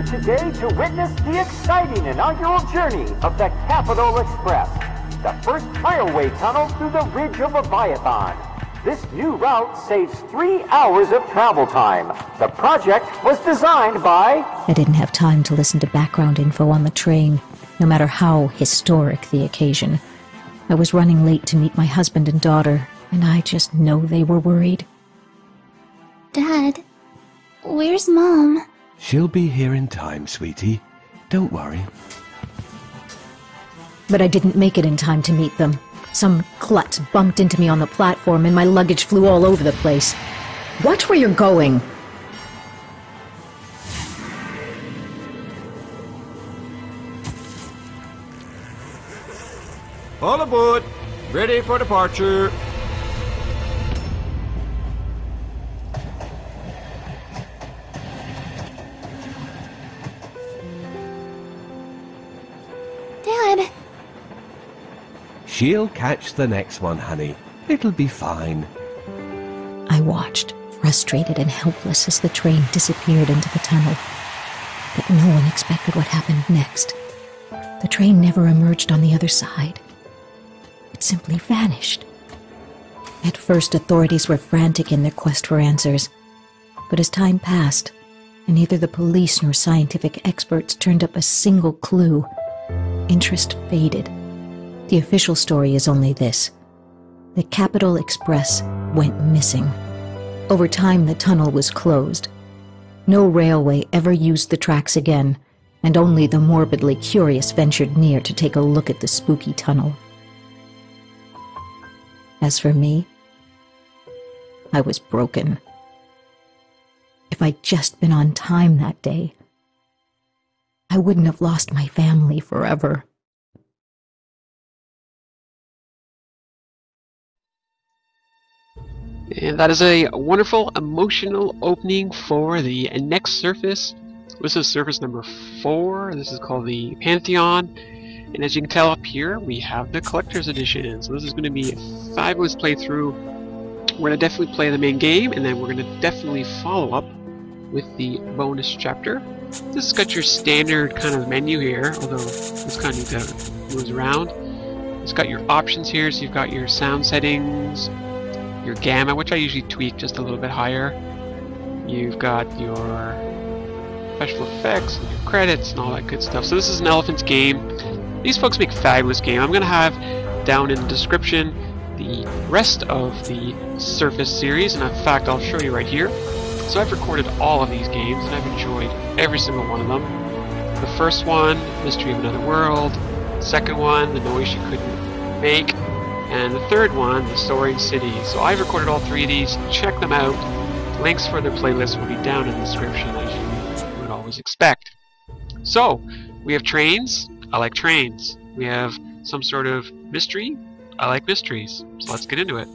here today to witness the exciting inaugural journey of the Capital Express, the first trialway tunnel through the Ridge of Leviathan. This new route saves three hours of travel time. The project was designed by. I didn't have time to listen to background info on the train, no matter how historic the occasion. I was running late to meet my husband and daughter, and I just know they were worried. Dad, where's Mom? She'll be here in time, sweetie. Don't worry. But I didn't make it in time to meet them. Some klutz bumped into me on the platform and my luggage flew all over the place. Watch where you're going! All aboard! Ready for departure! She'll catch the next one, honey. It'll be fine. I watched, frustrated and helpless as the train disappeared into the tunnel. But no one expected what happened next. The train never emerged on the other side. It simply vanished. At first, authorities were frantic in their quest for answers. But as time passed, and neither the police nor scientific experts turned up a single clue, interest faded. The official story is only this the Capital Express went missing. Over time, the tunnel was closed. No railway ever used the tracks again, and only the morbidly curious ventured near to take a look at the spooky tunnel. As for me, I was broken. If I'd just been on time that day, I wouldn't have lost my family forever. And that is a wonderful emotional opening for the next surface. This is surface number four. This is called the Pantheon. And as you can tell up here, we have the collector's edition. So this is going to be a fabulous playthrough. We're going to definitely play the main game, and then we're going to definitely follow up with the bonus chapter. This has got your standard kind of menu here, although this kind of moves around. It's got your options here, so you've got your sound settings, your gamma, which I usually tweak just a little bit higher. You've got your special effects, and your credits, and all that good stuff. So this is an Elephant's game. These folks make fabulous game. I'm going to have down in the description the rest of the Surface series, and in fact I'll show you right here. So I've recorded all of these games, and I've enjoyed every single one of them. The first one, Mystery of Another World. Second one, The Noise You Couldn't Make. And the third one, The Soaring City. So I've recorded all three of these. Check them out. Links for their playlists will be down in the description as you would always expect. So, we have trains. I like trains. We have some sort of mystery. I like mysteries. So let's get into it.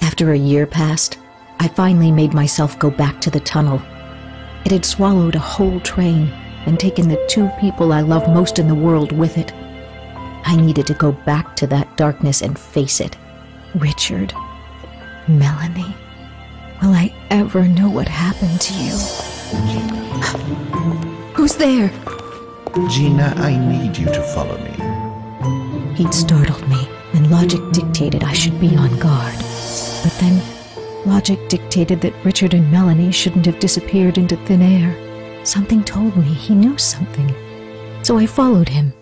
After a year passed, I finally made myself go back to the tunnel. It had swallowed a whole train and taken the two people I love most in the world with it. I needed to go back to that darkness and face it. Richard, Melanie, will I ever know what happened to you? Who's there? Gina, I need you to follow me. He'd startled me, and logic dictated I should be on guard. But then, logic dictated that Richard and Melanie shouldn't have disappeared into thin air. Something told me he knew something. So I followed him.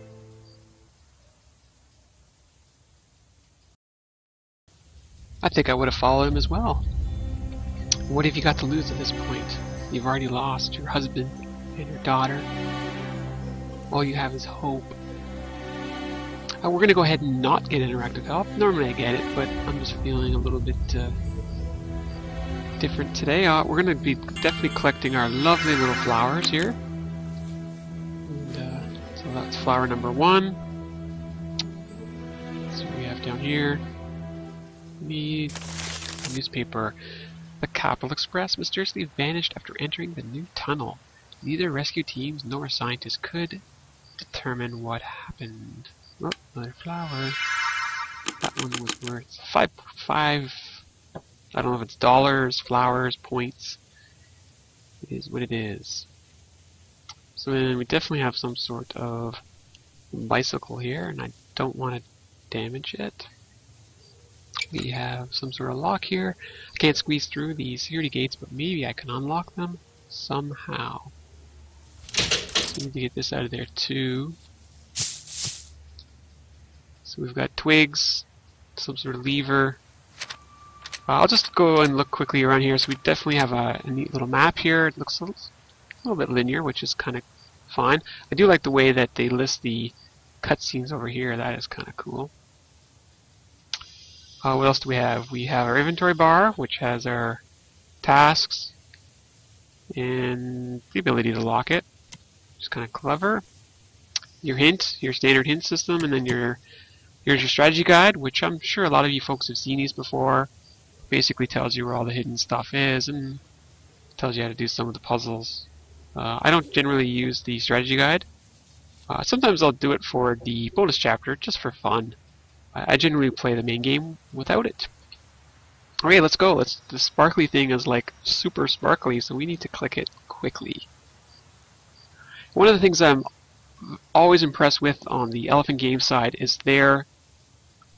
I think I would have followed him as well. What have you got to lose at this point? You've already lost your husband and your daughter. All you have is hope. Uh, we're going to go ahead and not get interactive help. Normally I get it, but I'm just feeling a little bit uh, different today. Uh, we're going to be definitely collecting our lovely little flowers here. And, uh, so that's flower number one. So we have down here. Need newspaper. The Capital Express mysteriously vanished after entering the new tunnel. Neither rescue teams nor scientists could determine what happened. Oh, another flower. That one was worth five five I don't know if it's dollars, flowers, points. It is what it is. So then we definitely have some sort of bicycle here, and I don't want to damage it. We have some sort of lock here. I can't squeeze through the security gates, but maybe I can unlock them somehow. So need to get this out of there too. So we've got twigs, some sort of lever. Uh, I'll just go and look quickly around here. So we definitely have a, a neat little map here. It looks a little, a little bit linear, which is kind of fine. I do like the way that they list the cutscenes over here. That is kind of cool. Uh, what else do we have? We have our inventory bar, which has our tasks and the ability to lock it. Just kind of clever. Your hint, your standard hint system, and then your here's your strategy guide, which I'm sure a lot of you folks have seen these before. Basically tells you where all the hidden stuff is and tells you how to do some of the puzzles. Uh, I don't generally use the strategy guide. Uh, sometimes I'll do it for the bonus chapter, just for fun. I, I generally play the main game without it. Okay, let's go. Let's. The sparkly thing is like super sparkly, so we need to click it quickly. One of the things I'm always impressed with on the Elephant Game side is their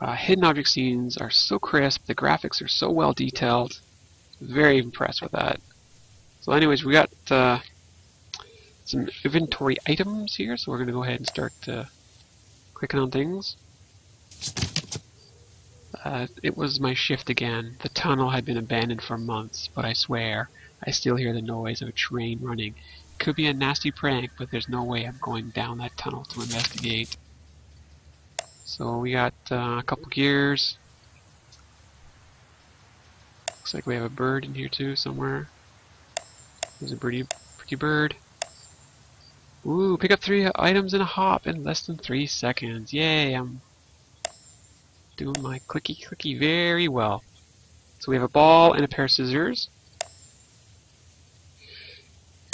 uh, hidden object scenes are so crisp, the graphics are so well detailed. Very impressed with that. So anyways, we got uh, some inventory items here, so we're going to go ahead and start uh, clicking on things. Uh, it was my shift again. The tunnel had been abandoned for months, but I swear, I still hear the noise of a train running. It could be a nasty prank, but there's no way I'm going down that tunnel to investigate. So we got uh, a couple gears. Looks like we have a bird in here too, somewhere. There's a pretty, pretty bird. Ooh, pick up three items in a hop in less than three seconds. Yay, I'm doing my clicky clicky very well. So we have a ball and a pair of scissors.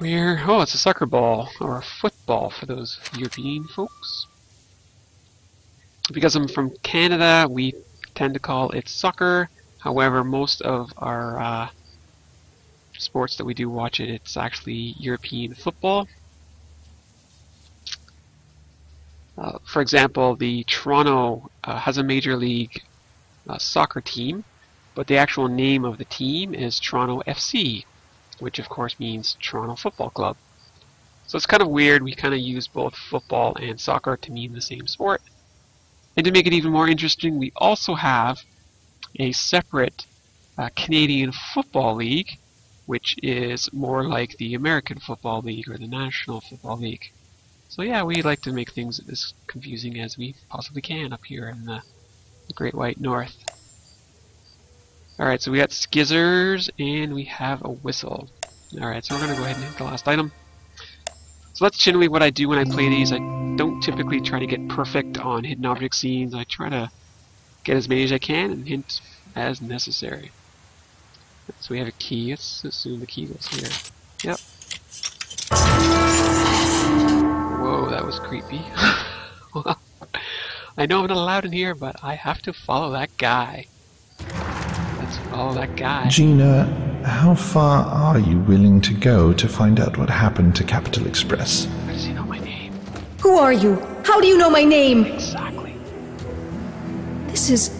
We're, oh, it's a soccer ball, or a football for those European folks. Because I'm from Canada, we tend to call it soccer. However, most of our uh, sports that we do watch it, it's actually European football. Uh, for example, the Toronto uh, has a major league uh, soccer team, but the actual name of the team is Toronto FC, which of course means Toronto Football Club. So it's kind of weird, we kind of use both football and soccer to mean the same sport. And to make it even more interesting, we also have a separate uh, Canadian Football League, which is more like the American Football League or the National Football League. So yeah, we like to make things as confusing as we possibly can up here in the, the Great White North. Alright, so we got skizzers and we have a whistle. Alright, so we're going to go ahead and hit the last item. So that's generally what I do when I play these. I don't typically try to get perfect on hidden object scenes. I try to get as many as I can and hint as necessary. So we have a key. Let's assume the key goes here. Yep. Whoa, that was creepy. I know I'm not allowed in here, but I have to follow that guy. Let's follow that guy. Gina, how far are you willing to go to find out what happened to Capital Express? How does he know my name? Who are you? How do you know my name? Exactly. This is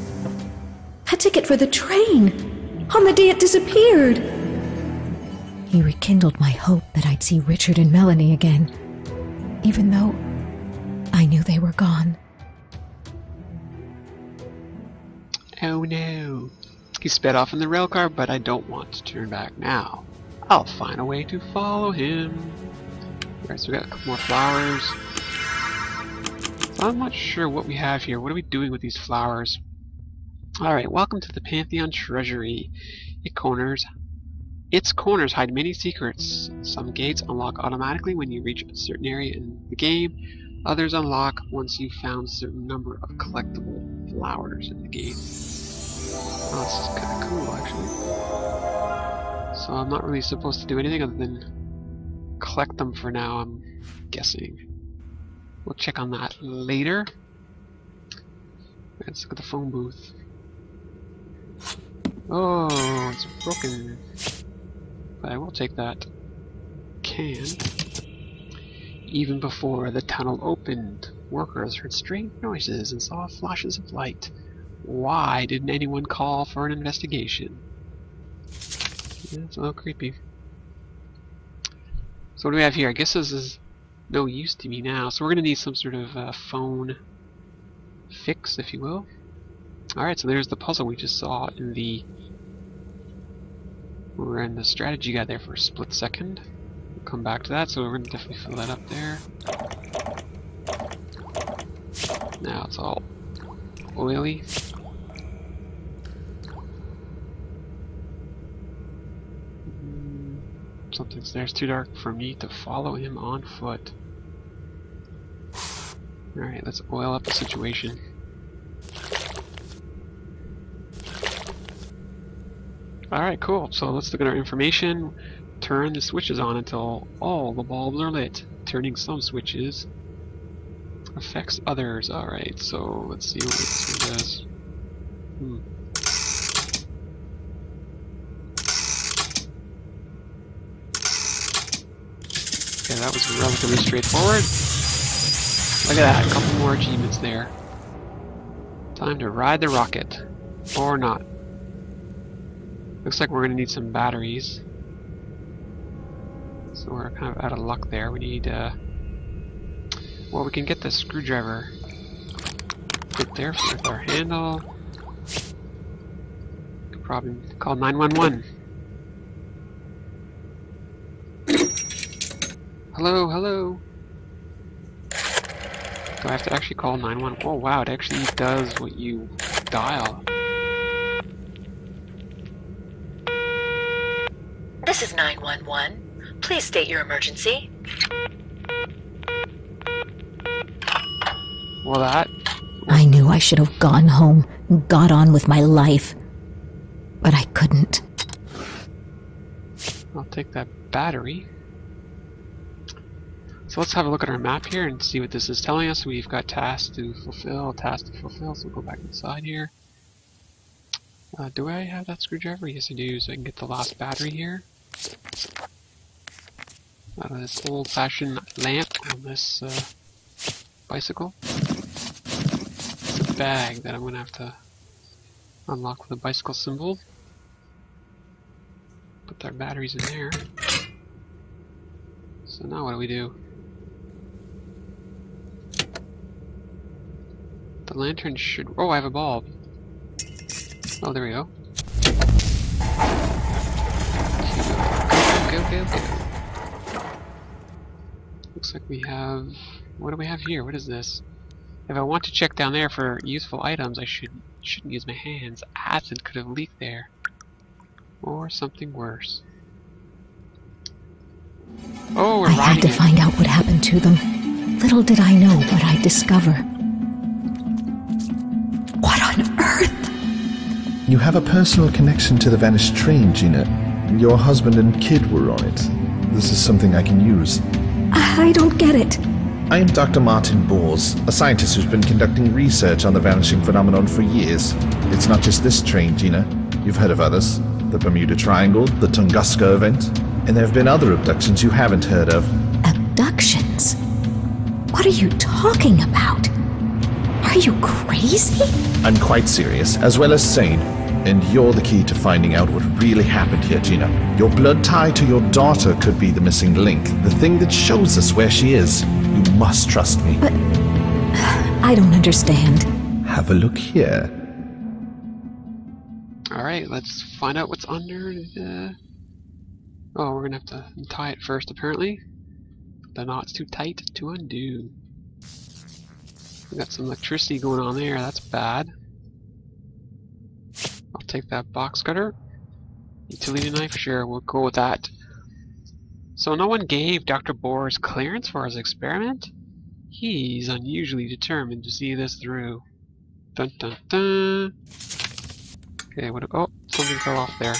a ticket for the train. On the day it disappeared. He rekindled my hope that I'd see Richard and Melanie again, even though I knew they were gone. Oh no. He sped off in the railcar, but I don't want to turn back now. I'll find a way to follow him. Alright, so we got a couple more flowers. So I'm not sure what we have here. What are we doing with these flowers? Alright, welcome to the Pantheon Treasury. It corners its corners hide many secrets. Some gates unlock automatically when you reach a certain area in the game. Others unlock once you've found a certain number of collectible flowers in the game. Oh, this is kind of cool, actually. So I'm not really supposed to do anything other than collect them for now, I'm guessing. We'll check on that later. Let's look at the phone booth. Oh, it's broken. But I will take that can. Even before the tunnel opened, workers heard strange noises and saw flashes of light. Why didn't anyone call for an investigation? It's a little creepy. So what do we have here? I guess this is no use to me now, so we're going to need some sort of uh, phone fix, if you will. Alright, so there's the puzzle we just saw in the... We were in the strategy guide there for a split second. We'll come back to that, so we're going to definitely fill that up there. Now it's all oily. Something's there. It's too dark for me to follow him on foot. Alright, let's oil up the situation. Alright, cool. So let's look at our information. Turn the switches on until all the bulbs are lit. Turning some switches affects others. Alright, so let's see what this does. Hmm. Okay, that was relatively straightforward. Look at that, a couple more achievements there. Time to ride the rocket. Or not. Looks like we're going to need some batteries. So we're kind of out of luck there. We need, uh... Well, we can get the screwdriver. Get there with our handle. Could probably call 911. Hello, hello. Do I have to actually call 911? Oh wow, it actually does what you dial. This is 911. Please state your emergency. Well, that I knew I should have gone home and got on with my life. But I couldn't. I'll take that battery. So let's have a look at our map here and see what this is telling us. We've got tasks to fulfill, tasks to fulfill, so we'll go back inside here. Uh, do I have that screwdriver? Yes I do, so I can get the last battery here. Out of this old-fashioned lamp on this uh, bicycle. It's a bag that I'm going to have to unlock with a bicycle symbol. Put our batteries in there. So now what do we do? The lantern should... Oh, I have a bulb. Oh, there we go. Okay, okay, okay. Looks like we have... What do we have here? What is this? If I want to check down there for useful items, I should, shouldn't use my hands. Acid could have leaked there. Or something worse. Oh, we're I had to it. find out what happened to them. Little did I know what I'd discover. You have a personal connection to the vanished train, Gina. Your husband and kid were on it. This is something I can use. I don't get it. I am Dr. Martin Bors, a scientist who's been conducting research on the vanishing phenomenon for years. It's not just this train, Gina. You've heard of others. The Bermuda Triangle, the Tunguska event, and there have been other abductions you haven't heard of. Abductions? What are you talking about? Are you crazy? I'm quite serious, as well as sane. And you're the key to finding out what really happened here, Gina. Your blood tie to your daughter could be the missing link, the thing that shows us where she is. You must trust me. But I don't understand. Have a look here. Alright, let's find out what's under the... Oh, we're gonna have to untie it first, apparently. The knot's too tight to undo. We got some electricity going on there, that's bad. I'll take that box cutter. Utility knife, sure, we'll go with that. So no one gave Dr. Bohr's clearance for his experiment? He's unusually determined to see this through. Dun dun dun! Okay, what? Oh, something fell off there.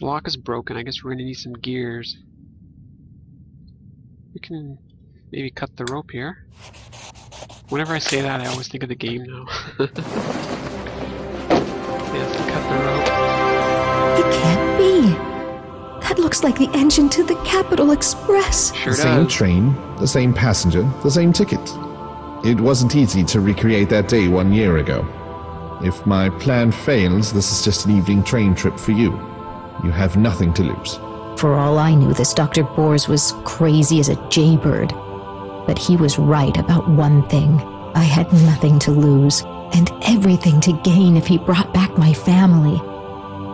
Lock is broken. I guess we're gonna need some gears. We can maybe cut the rope here. Whenever I say that, I always think of the game now. He has to cut the rope. It can't be. That looks like the engine to the Capital Express. Sure the same train, the same passenger, the same ticket. It wasn't easy to recreate that day one year ago. If my plan fails, this is just an evening train trip for you. You have nothing to lose. For all I knew, this Dr. Bors was crazy as a jaybird. But he was right about one thing. I had nothing to lose, and everything to gain if he brought back my family.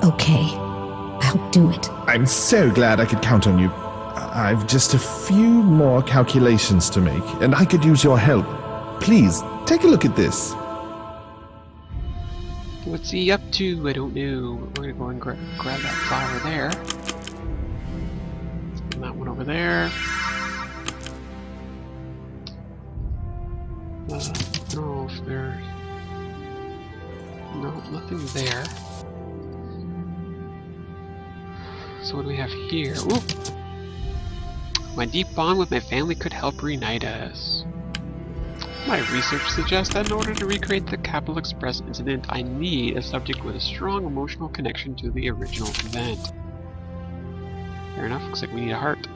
Okay, I'll do it. I'm so glad I could count on you. I- I've just a few more calculations to make, and I could use your help. Please, take a look at this. What's he up to? I don't know. We're gonna go and gra grab that flower there. Let's put that one over there. Uh, I don't know if there's... No, nothing there. So what do we have here? Oop! My deep bond with my family could help reunite us. My research suggests that in order to recreate the Capital Express incident, I need a subject with a strong emotional connection to the original event. Fair enough, looks like we need a heart.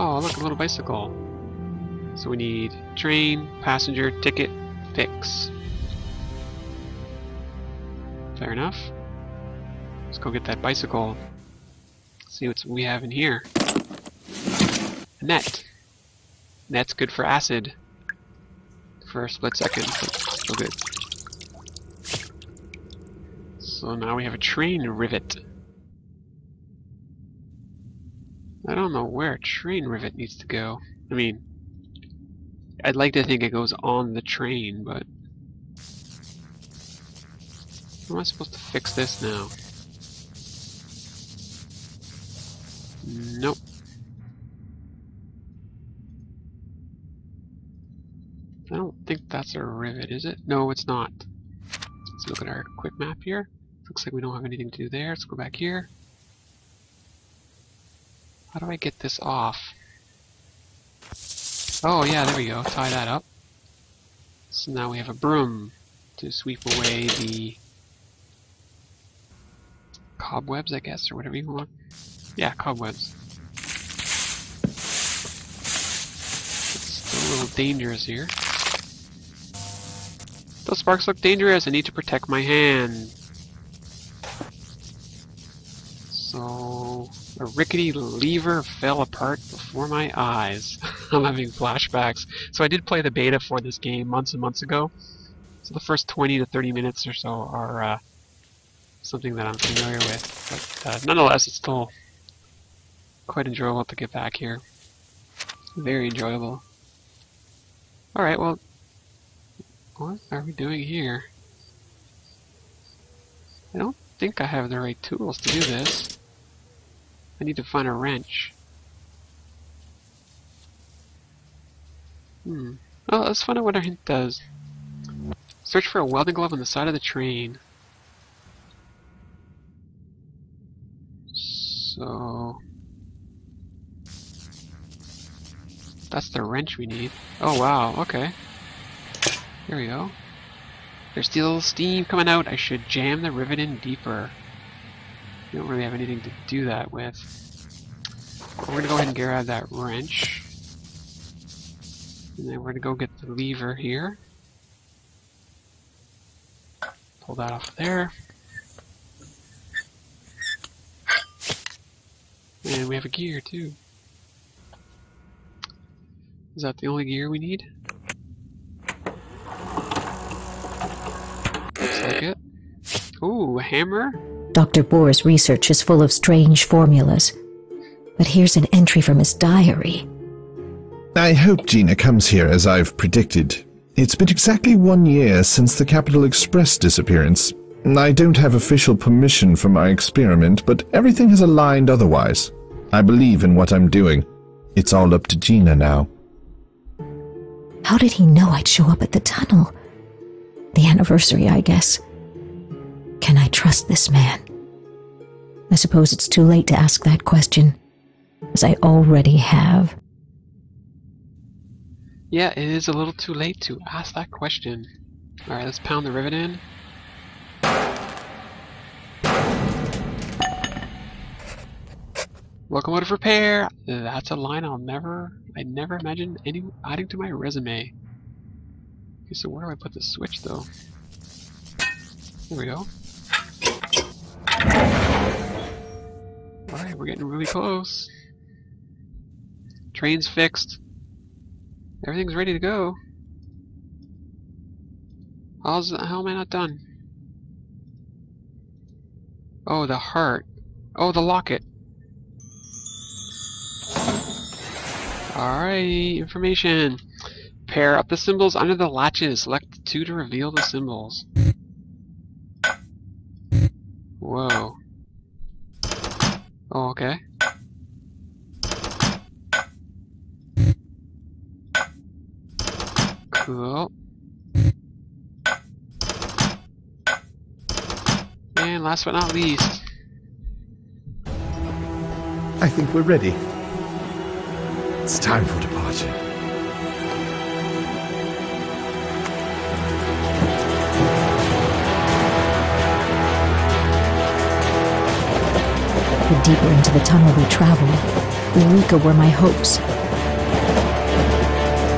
Oh, look, a little bicycle. So we need train, passenger, ticket, fix. Fair enough. Let's go get that bicycle. See what we have in here. A net. Net's good for acid for a split second, still good. So now we have a train rivet. I don't know where a train rivet needs to go. I mean, I'd like to think it goes on the train, but... am I supposed to fix this now? Nope. I don't think that's a rivet, is it? No, it's not. Let's look at our quick map here. Looks like we don't have anything to do there. Let's go back here. How do I get this off? Oh yeah, there we go. Tie that up. So now we have a broom to sweep away the cobwebs, I guess, or whatever you want. Yeah, cobwebs. It's still a little dangerous here. Those sparks look dangerous. I need to protect my hand. So, a rickety lever fell apart before my eyes. I'm having flashbacks. So I did play the beta for this game months and months ago. So the first 20 to 30 minutes or so are uh, something that I'm familiar with. But uh, nonetheless, it's still quite enjoyable to get back here. Very enjoyable. Alright, well, what are we doing here? I don't think I have the right tools to do this. I need to find a wrench. Hmm. Oh, let's find out what our hint does. Search for a welding glove on the side of the train. So... That's the wrench we need. Oh wow, okay. Here we go. There's still steam coming out. I should jam the rivet in deeper. We don't really have anything to do that with. We're gonna go ahead and grab that wrench. And then we're gonna go get the lever here. Pull that off there. And we have a gear too. Is that the only gear we need? Looks like it. Ooh, a hammer? Dr. Bohr's research is full of strange formulas. But here's an entry from his diary. I hope Gina comes here as I've predicted. It's been exactly one year since the Capital Express disappearance. I don't have official permission for my experiment, but everything has aligned otherwise. I believe in what I'm doing. It's all up to Gina now. How did he know I'd show up at the tunnel? The anniversary, I guess. Can I trust this man? I suppose it's too late to ask that question, as I already have. Yeah, it is a little too late to ask that question. Alright, let's pound the rivet in. Locomotive repair! That's a line I'll never, I never imagine any adding to my resume. Okay, so where do I put the switch though? There we go. Alright, we're getting really close. Train's fixed. Everything's ready to go. How's, how am I not done? Oh, the heart. Oh, the locket. Alright, information. Pair up the symbols under the latches. Select two to reveal the symbols. Whoa. Oh, okay. Cool. And last but not least, I think we're ready. It's time for departure. The deeper into the tunnel we traveled, the weaker were my hopes.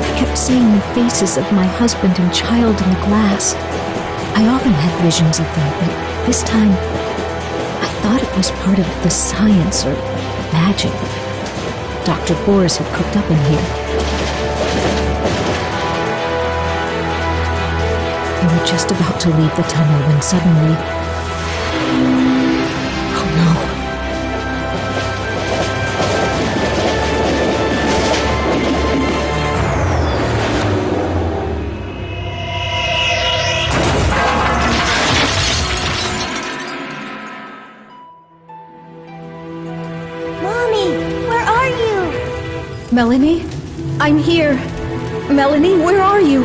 I kept seeing the faces of my husband and child in the glass. I often had visions of them, but this time I thought it was part of the science or magic Dr. Boris had cooked up in here. We were just about to leave the tunnel when suddenly. Melanie? I'm here. Melanie, where are you?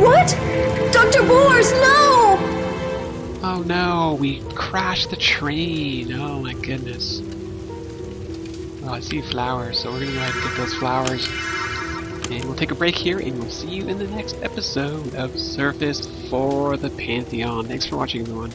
What? Dr. Boers, no! oh no, we crashed the train. Oh my goodness. Oh, I see flowers, so we're gonna go ahead and get those flowers. And we'll take a break here, and we'll see you in the next episode of Surface four the Pantheon. Thanks for watching, everyone.